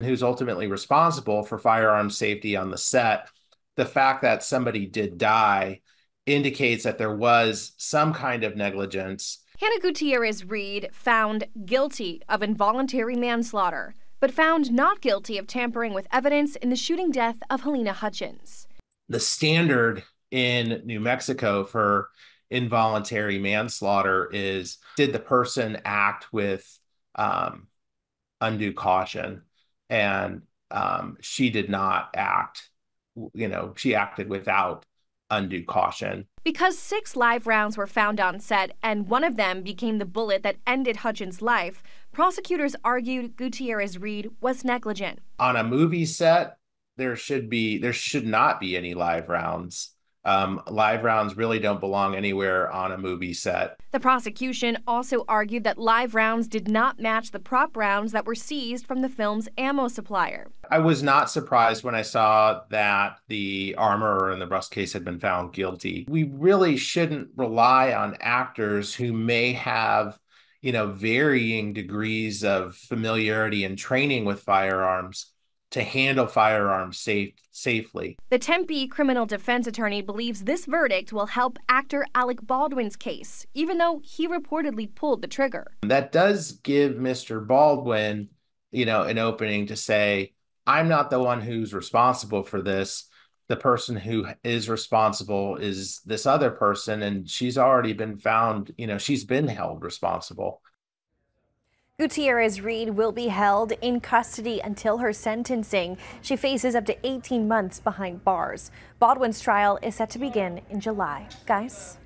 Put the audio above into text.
who's ultimately responsible for firearm safety on the set. The fact that somebody did die indicates that there was some kind of negligence. Hannah Gutierrez Reed found guilty of involuntary manslaughter, but found not guilty of tampering with evidence in the shooting death of Halyna Hutchins. The standard in New Mexico for involuntary manslaughter is did the person act with um, undue caution? And um, she did not act, you know, she acted without undue caution. Because six live rounds were found on set and one of them became the bullet that ended Hutchins' life, prosecutors argued Gutierrez Reed was negligent. On a movie set, there should be there should not be any live rounds. Um, live rounds really don't belong anywhere on a movie set. The prosecution also argued that live rounds did not match the prop rounds that were seized from the film's ammo supplier. I was not surprised when I saw that the armorer in the Rust case had been found guilty. We really shouldn't rely on actors who may have you know varying degrees of familiarity and training with firearms to handle firearms safe, safely. The Tempe criminal defense attorney believes this verdict will help actor Alec Baldwin's case, even though he reportedly pulled the trigger. That does give Mr. Baldwin, you know, an opening to say, I'm not the one who's responsible for this. The person who is responsible is this other person, and she's already been found, you know, she's been held responsible. Gutierrez Reed will be held in custody until her sentencing. She faces up to 18 months behind bars. Baldwin's trial is set to begin in July. Guys?